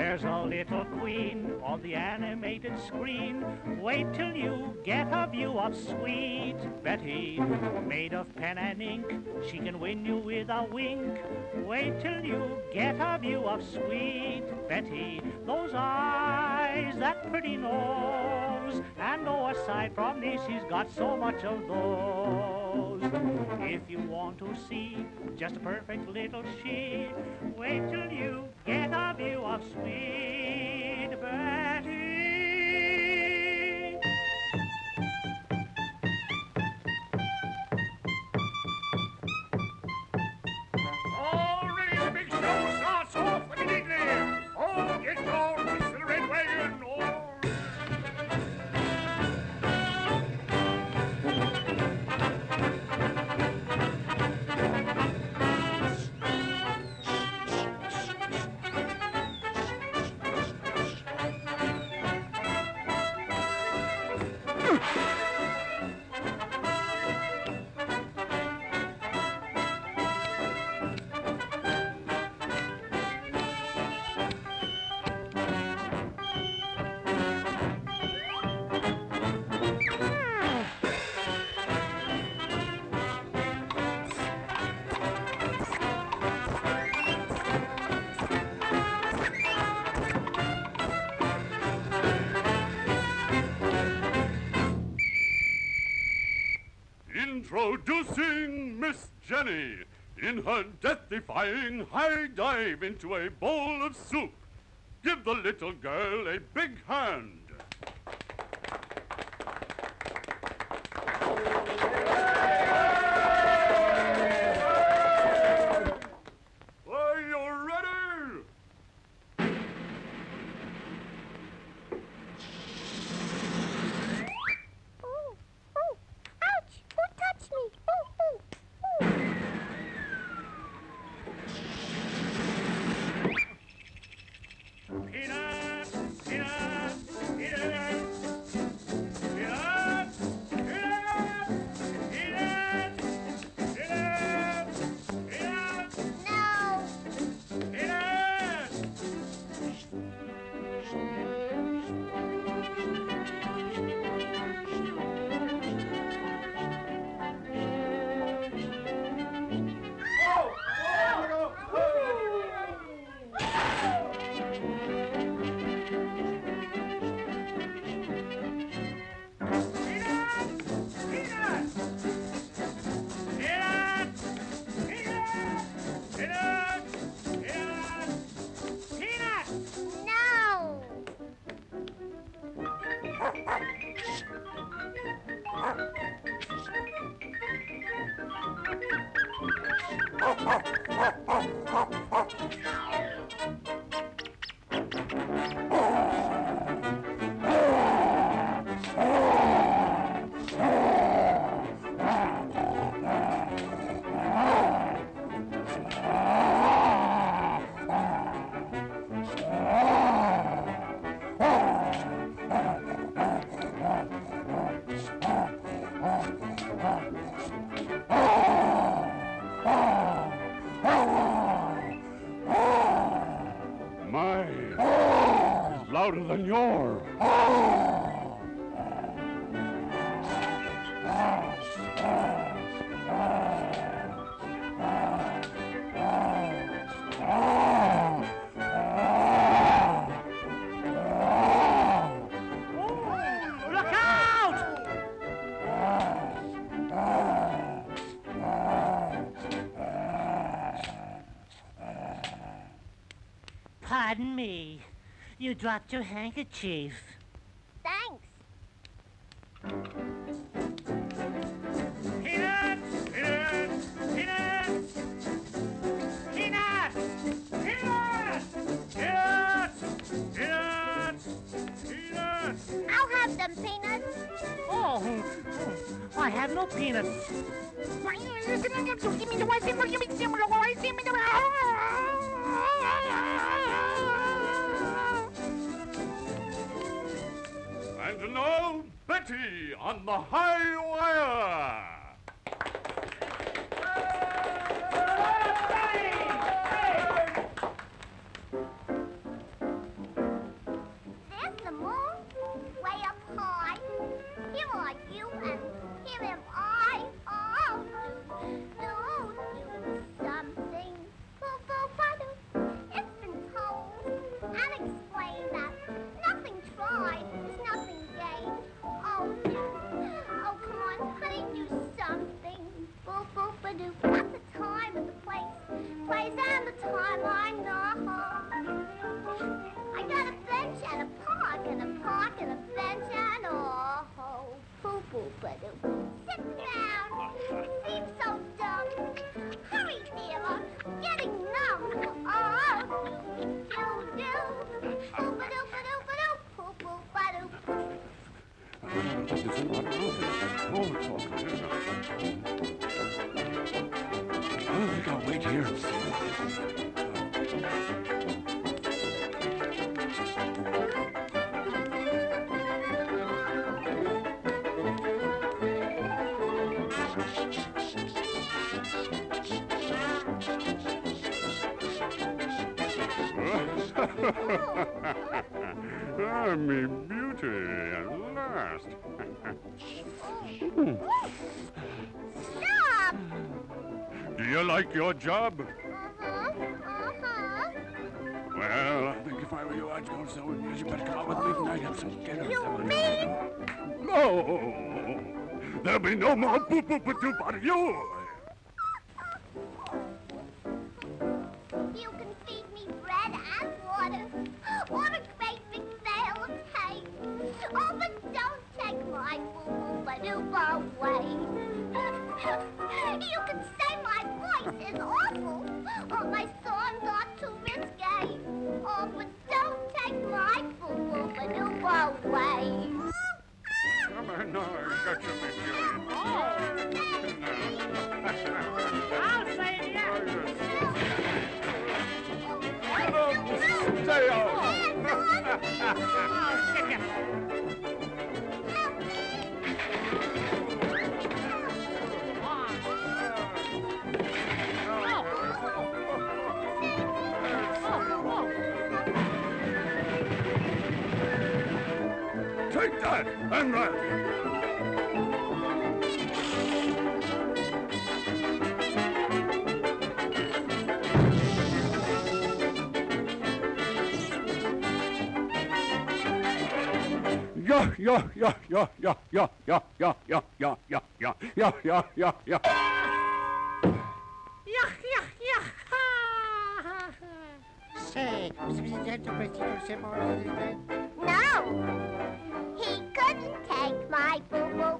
There's a little queen on the animated screen. Wait till you get a view of sweet Betty. Made of pen and ink, she can win you with a wink. Wait till you get a view of sweet Betty. Those eyes, that pretty nose. And oh, aside from this, she's got so much of those. If you want to see just a perfect little she, wait till you get a view of sweet Introducing Miss Jenny in her death-defying high dive into a bowl of soup. Give the little girl a big hand. Louder than yours. Pardon me. You dropped your handkerchief. Thanks. Peanuts! Peanuts! Peanuts! Peanuts! Peanuts! Peanuts! Peanuts! Peanuts! I'll have them peanuts. Oh, I have no peanuts. And On the high wire. There's the moon, way up high. Here are you and here am to the fence and all. Oh, poo poo, but sit down. Seems so dumb. Hurry, dear, getting numb. Oh, doo doo. Poo ba doo ba doo ba doo. Poo poo ba doo. I'm just a fool. I don't know. I'm talking. Ah, me beauty at last. Stop! Do you like your job? Uh-huh, uh-huh. Well, I think if I were you, I'd go somewhere. You better come out with me tonight. And have some dinner. You mean? No! There'll be no more boop boop a doop out of you! You or a great big bale of hay. Oh, but don't take my boop-oop-a-doop away. You can say my voice is awful, or my songs are too risque. Oh, but don't take my boop-oop-a-doop away. Come on, now, I got you, me beauty. I'll Take that and that! Ja, ja, ja, ja, ja, ja, ja, ja, ja, ja, ja, ja, ja, ja, ja, ja. Yuck, yuck, yuck. Say, was the gentleman to say more? No, he couldn't take my boo